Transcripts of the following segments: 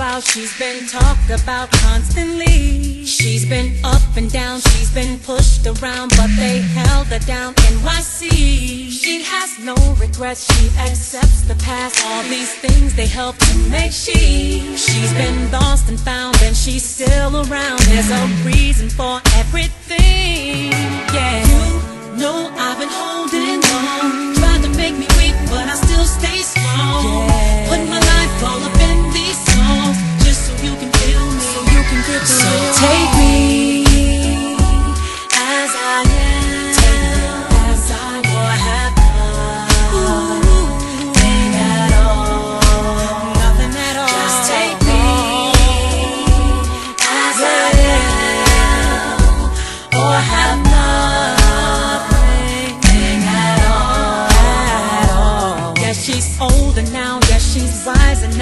about, she's been talked about constantly. She's been up and down, she's been pushed around, but they held her down. NYC, she has no regrets, she accepts the past. All these things they help to make she. She's been lost and found, and she's still around. There's a reason for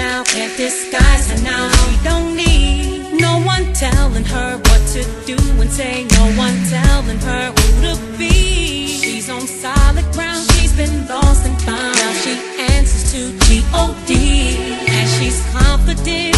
now, can't disguise her now. She don't need no one telling her what to do and say. No one telling her who to be. She's on solid ground, she's been lost and found. Now she answers to G-O-D And she's confident.